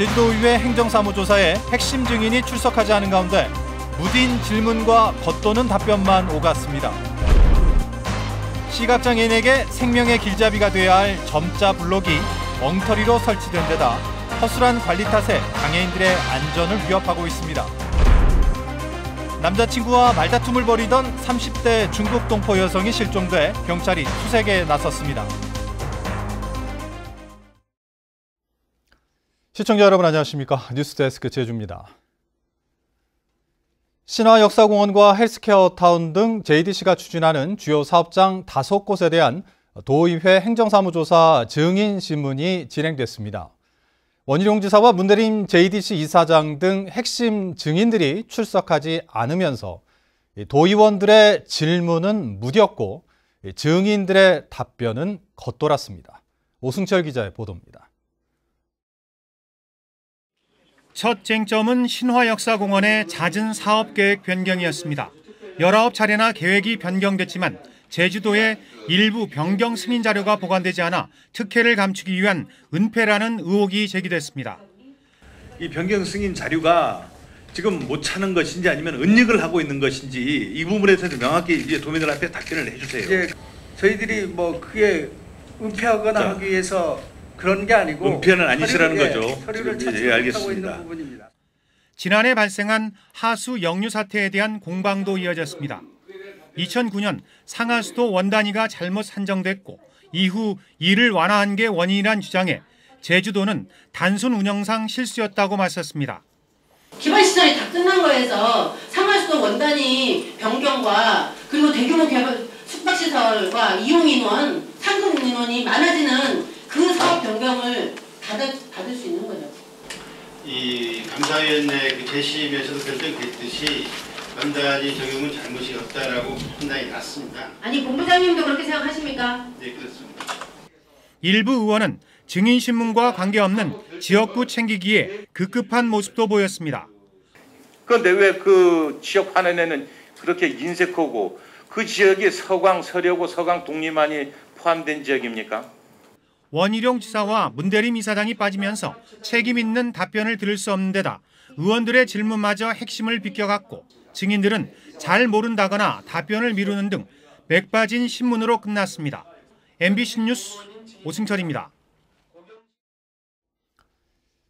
제주도의회 행정사무조사에 핵심 증인이 출석하지 않은 가운데 무딘 질문과 겉도는 답변만 오갔습니다. 시각장애인에게 생명의 길잡이가 돼야 할 점자 블록이 엉터리로 설치된 데다 허술한 관리 탓에 장애인들의 안전을 위협하고 있습니다. 남자친구와 말다툼을 벌이던 30대 중국 동포 여성이 실종돼 경찰이 수색에 나섰습니다. 시청자 여러분 안녕하십니까? 뉴스데스크 제주입니다. 신화역사공원과 헬스케어 타운 등 JDC가 추진하는 주요 사업장 다섯 곳에 대한 도의회 행정사무조사 증인 신문이 진행됐습니다. 원희룡 지사와 문대림 JDC 이사장 등 핵심 증인들이 출석하지 않으면서 도의원들의 질문은 무디었고 증인들의 답변은 겉돌았습니다. 오승철 기자의 보도입니다. 첫 쟁점은 신화역사공원의 잦은 사업계획 변경이었습니다. 19차례나 계획이 변경됐지만 제주도에 일부 변경 승인 자료가 보관되지 않아 특혜를 감추기 위한 은폐라는 의혹이 제기됐습니다. 이 변경 승인 자료가 지금 못 찾는 것인지 아니면 은닉을 하고 있는 것인지 이 부분에 대해서 명확히 이제 도민들한테 답변을 해주세요. 이제 저희들이 뭐 크게 은폐하거나 자. 하기 위해서 그런 게 아니고 은폐는 아니시라는 거죠. 예, 서류를 지금, 찾지 예, 알겠습니다. 있는 부분입니다. 지난해 발생한 하수 역류 사태에 대한 공방도 이어졌습니다. 2009년 상하수도 원단위가 잘못 산정됐고 이후 이를 완화한 게 원인이란 주장에 제주도는 단순 운영상 실수였다고 맞섰습니다. 기반 시설이 다 끝난 거에서 상하수도 원단위 변경과 그리고 대규모 개발 숙박시설과 이용 인원, 상급 인원이 많아지는 그 사업 변경을 받을, 받을 수 있는 거죠. 이 감사위원회 그 재심에서도 결정됐듯이 원단위 적용은 잘못이 없다라고 판단이 났습니다. 아니 본부장님도 그렇게 생각하십니까? 네 그렇습니다. 일부 의원은 증인신문과 관계없는 지역구 챙기기에 급급한 모습도 보였습니다. 그런데 왜 그 지역 환원에는 그렇게 인색하고 그 지역이 서강 서려고 서강 독립만이 포함된 지역입니까? 원희룡 지사와 문대림 이사장이 빠지면서 책임 있는 답변을 들을 수 없는 데다 의원들의 질문마저 핵심을 비껴갔고 증인들은 잘 모른다거나 답변을 미루는 등 맥빠진 신문으로 끝났습니다. MBC 뉴스 오승철입니다.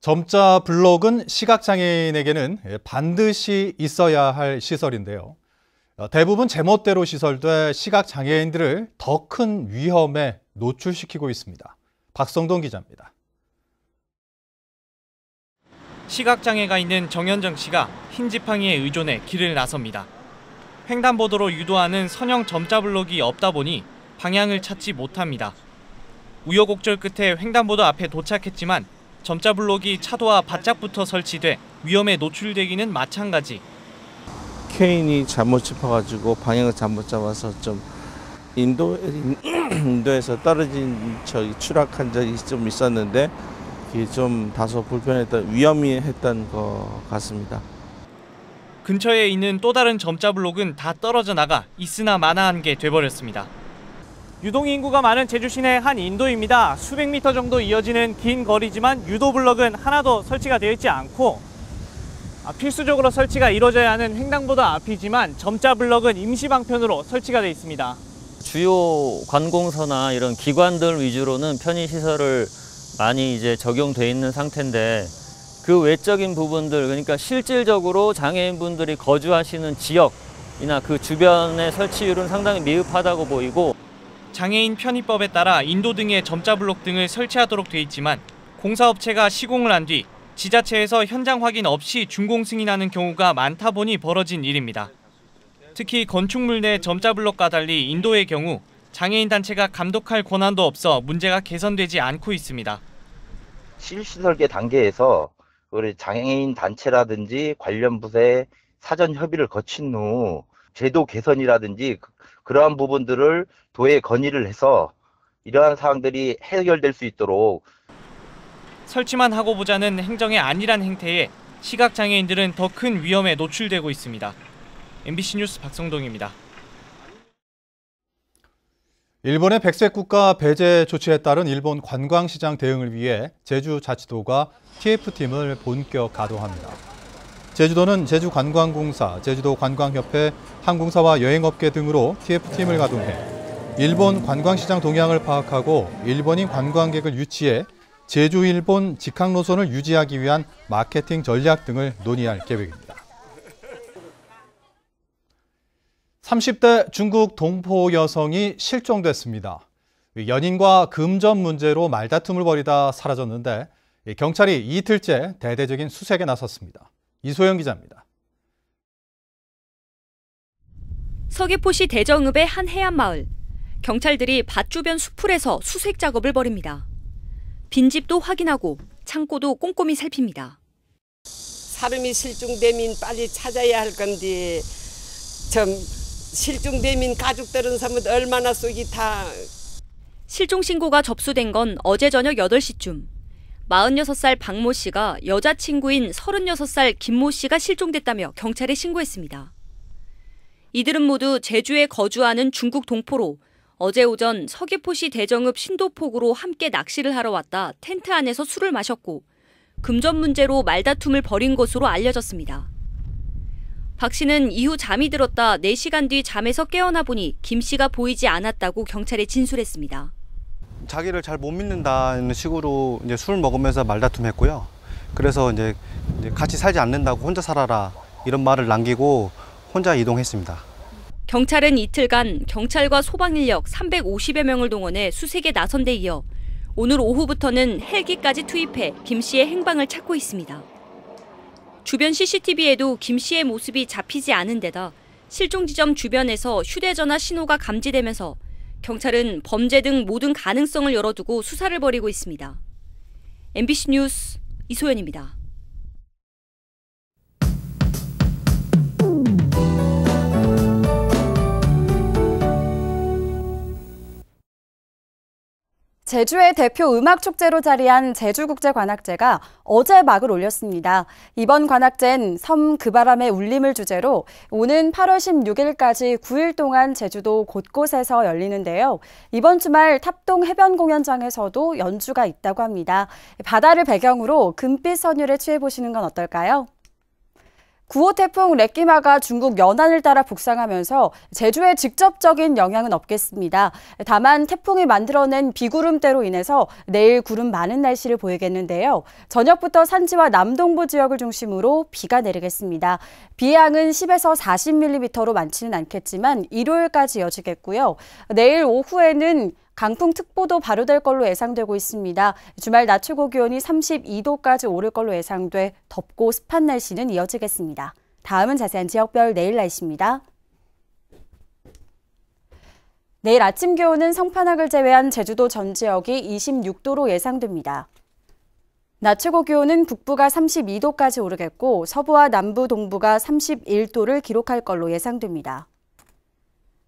점자 블록은 시각장애인에게는 반드시 있어야 할 시설인데요. 대부분 제멋대로 시설돼 시각장애인들을 더 큰 위험에 노출시키고 있습니다. 박성동 기자입니다. 시각장애가 있는 정현정 씨가 흰 지팡이에 의존해 길을 나섭니다. 횡단보도로 유도하는 선형 점자 블록이 없다 보니 방향을 찾지 못합니다. 우여곡절 끝에 횡단보도 앞에 도착했지만 점자 블록이 차도와 바짝 붙어 설치돼 위험에 노출되기는 마찬가지. 케인이 잘못 짚어가지고 방향을 잘못 잡아서 좀 인도 인도에서 떨어진 저기 추락한 적이 좀 있었는데 좀 다소 불편했던 위험했던 것 같습니다. 근처에 있는 또 다른 점자 블록은 다 떨어져 나가 있으나 마나한 게 돼버렸습니다. 유동 인구가 많은 제주 시내 한 인도입니다. 수백 미터 정도 이어지는 긴 거리지만 유도 블럭은 하나도 설치가 되어 있지 않고 아, 필수적으로 설치가 이루어져야 하는 횡단보도 앞이지만 점자 블럭은 임시 방편으로 설치가 되어 있습니다. 주요 관공서나 이런 기관들 위주로는 편의 시설을 많이 이제 적용돼 있는 상태인데 그 외적인 부분들 그러니까 실질적으로 장애인분들이 거주하시는 지역이나 그 주변의 설치율은 상당히 미흡하다고 보이고 장애인 편의법에 따라 인도 등의 점자 블록 등을 설치하도록 돼 있지만 공사업체가 시공을 한 뒤 지자체에서 현장 확인 없이 준공 승인하는 경우가 많다 보니 벌어진 일입니다. 특히 건축물 내 점자 블록과 달리 인도의 경우 장애인 단체가 감독할 권한도 없어 문제가 개선되지 않고 있습니다. 실시설계 단계에서 우리 장애인 단체라든지 관련 부서의 사전 협의를 거친 후 제도 개선이라든지 그- 그러한 부분들을 도에 건의를 해서 이러한 사항들이 해결될 수 있도록 설치만 하고 보자는 행정의 안일한 행태에 시각장애인들은 더 큰 위험에 노출되고 있습니다. MBC 뉴스 박성동입니다. 일본의 백색 국가 배제 조치에 따른 일본 관광시장 대응을 위해 제주자치도가 TF팀을 본격 가동합니다. 제주도는 제주관광공사, 제주도관광협회, 항공사와 여행업계 등으로 TF팀을 가동해 일본 관광시장 동향을 파악하고 일본인 관광객을 유치해 제주 일본 직항 노선을 유지하기 위한 마케팅 전략 등을 논의할 계획입니다. 30대 중국 동포 여성이 실종됐습니다. 연인과 금전 문제로 말다툼을 벌이다 사라졌는데 경찰이 이틀째 대대적인 수색에 나섰습니다. 이소영 기자입니다. 서귀포시 대정읍의 한 해안 마을. 경찰들이 밭 주변 수풀에서 수색 작업을 벌입니다. 빈집도 확인하고 창고도 꼼꼼히 살핍니다. 사람이 실종되면 빨리 찾아야 할 건데 좀 실종되면 가족들은 사면 얼마나 속이 다 실종 신고가 접수된 건 어제 저녁 8시쯤. 46살 박모 씨가 여자친구인 36살 김모 씨가 실종됐다며 경찰에 신고했습니다. 이들은 모두 제주에 거주하는 중국 동포로 어제 오전 서귀포시 대정읍 신도폭으로 함께 낚시를 하러 왔다 텐트 안에서 술을 마셨고 금전 문제로 말다툼을 벌인 것으로 알려졌습니다. 박 씨는 이후 잠이 들었다 4시간 뒤 잠에서 깨어나 보니 김 씨가 보이지 않았다고 경찰에 진술했습니다. 자기를 잘 못 믿는다는 식으로 이제 술 먹으면서 말다툼했고요. 그래서 이제 같이 살지 않는다고 혼자 살아라 이런 말을 남기고 혼자 이동했습니다. 경찰은 이틀간 경찰과 소방 인력 350여 명을 동원해 수색에 나선 데 이어 오늘 오후부터는 헬기까지 투입해 김 씨의 행방을 찾고 있습니다. 주변 CCTV에도 김 씨의 모습이 잡히지 않은 데다 실종 지점 주변에서 휴대전화 신호가 감지되면서 경찰은 범죄 등 모든 가능성을 열어두고 수사를 벌이고 있습니다. MBC 뉴스 이소연입니다. 제주의 대표 음악축제로 자리한 제주국제관악제가 어제 막을 올렸습니다. 이번 관악제는 섬 그바람의 울림을 주제로 오는 8월 16일까지 9일 동안 제주도 곳곳에서 열리는데요. 이번 주말 탑동 해변 공연장에서도 연주가 있다고 합니다. 바다를 배경으로 금빛 선율에 취해보시는 건 어떨까요? 9호 태풍 레끼마가 중국 연안을 따라 북상하면서 제주에 직접적인 영향은 없겠습니다. 다만 태풍이 만들어낸 비구름대로 인해서 내일 구름 많은 날씨를 보이겠는데요. 저녁부터 산지와 남동부 지역을 중심으로 비가 내리겠습니다. 비 양은 10에서 40mm로 많지는 않겠지만 일요일까지 이어지겠고요. 내일 오후에는 강풍특보도 발효될 걸로 예상되고 있습니다. 주말 낮 최고 기온이 32도까지 오를 걸로 예상돼 덥고 습한 날씨는 이어지겠습니다. 다음은 자세한 지역별 내일 날씨입니다. 내일 아침 기온은 성판악을 제외한 제주도 전 지역이 26도로 예상됩니다. 낮 최고 기온은 북부가 32도까지 오르겠고 서부와 남부 동부가 31도를 기록할 걸로 예상됩니다.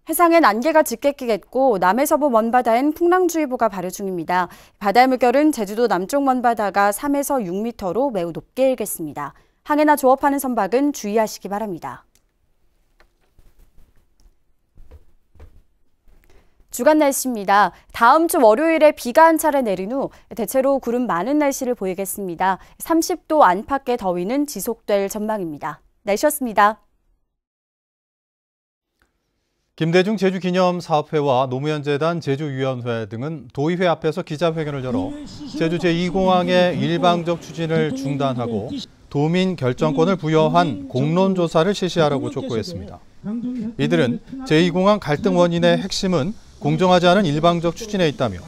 해상엔 안개가 짙게 끼겠고 남해서부 먼바다엔 풍랑주의보가 발효 중입니다. 바다의 물결은 제주도 남쪽 먼바다가 3에서 6m로 매우 높게 일겠습니다. 항해나 조업하는 선박은 주의하시기 바랍니다. 주간 날씨입니다. 다음 주 월요일에 비가 한 차례 내린 후 대체로 구름 많은 날씨를 보이겠습니다. 30도 안팎의 더위는 지속될 전망입니다. 날씨였습니다. 김대중 제주기념사업회와 노무현재단 제주위원회 등은 도의회 앞에서 기자회견을 열어 제주 제2공항의 일방적 추진을 중단하고 도민 결정권을 부여한 공론조사를 실시하라고 촉구했습니다. 이들은 제2공항 갈등 원인의 핵심은 공정하지 않은 일방적 추진에 있다며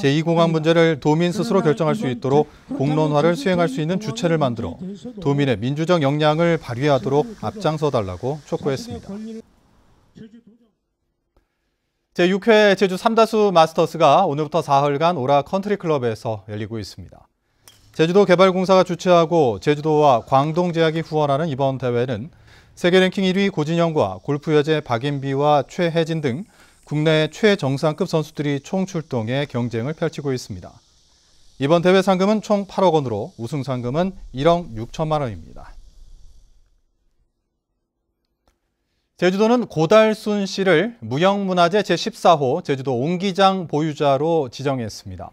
제2공항 문제를 도민 스스로 결정할 수 있도록 공론화를 수행할 수 있는 주체를 만들어 도민의 민주적 역량을 발휘하도록 앞장서 달라고 촉구했습니다. 제6회 제주 삼다수 마스터스가 오늘부터 사흘간 오라 컨트리 클럽에서 열리고 있습니다. 제주도 개발공사가 주최하고 제주도와 광동제약이 후원하는 이번 대회는 세계 랭킹 1위 고진영과 골프 여제 박인비와 최혜진 등 국내 최정상급 선수들이 총출동해 경쟁을 펼치고 있습니다. 이번 대회 상금은 총 8억 원으로 우승 상금은 1억 6천만 원입니다. 제주도는 고달순 씨를 무형문화재 제14호 제주도 옹기장 보유자로 지정했습니다.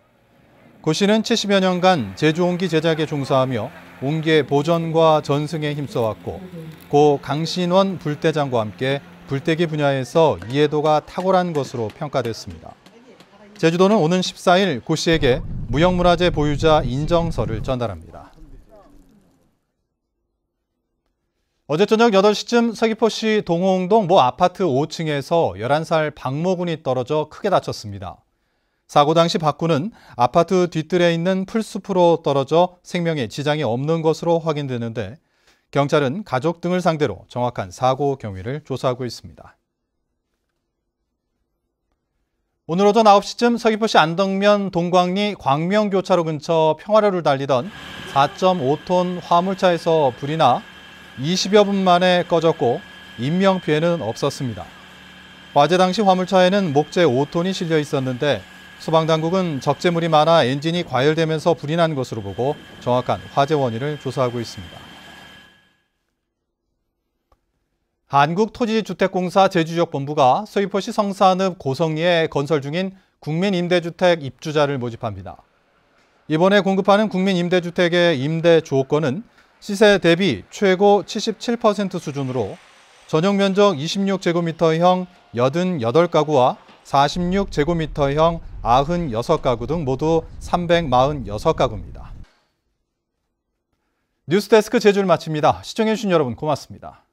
고 씨는 70여 년간 제주 옹기 제작에 종사하며 옹기의 보존과 전승에 힘써왔고 고 강신원 불대장과 함께 불대기 분야에서 이해도가 탁월한 것으로 평가됐습니다. 제주도는 오는 14일 고 씨에게 무형문화재 보유자 인정서를 전달합니다. 어제 저녁 8시쯤 서귀포시 동호동 모 아파트 5층에서 11살 박모군이 떨어져 크게 다쳤습니다. 사고 당시 박군은 아파트 뒷뜰에 있는 풀숲으로 떨어져 생명에 지장이 없는 것으로 확인되는데 경찰은 가족 등을 상대로 정확한 사고 경위를 조사하고 있습니다. 오늘 오전 9시쯤 서귀포시 안덕면 동광리 광명교차로 근처 평화로를 달리던 4.5톤 화물차에서 불이 나 20여 분 만에 꺼졌고 인명 피해는 없었습니다. 화재 당시 화물차에는 목재 5톤이 실려 있었는데 소방당국은 적재물이 많아 엔진이 과열되면서 불이 난 것으로 보고 정확한 화재 원인을 조사하고 있습니다. 한국토지주택공사 제주지역본부가 서귀포시 성산읍 고성리에 건설 중인 국민임대주택 입주자를 모집합니다. 이번에 공급하는 국민임대주택의 임대 조건은 시세 대비 최고 77% 수준으로 전용 면적 26제곱미터형 88가구와 46제곱미터형 96가구 등 모두 346가구입니다. 뉴스데스크 제주를 마칩니다. 시청해주신 여러분 고맙습니다.